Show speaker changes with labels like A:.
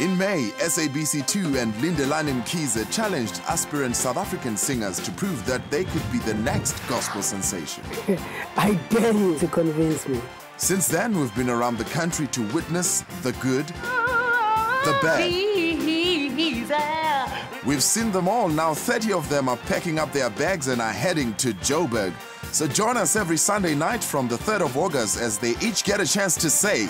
A: In May, SABC2 and Lindelani Mkhize challenged aspirant South African singers to prove that they could be the next gospel sensation.
B: I dare you to convince me.
A: Since then, we've been around the country to witness the good, the bad. We've seen them all. Now 30 of them are packing up their bags and are heading to Joburg. So join us every Sunday night from the 3rd of August as they each get a chance to say...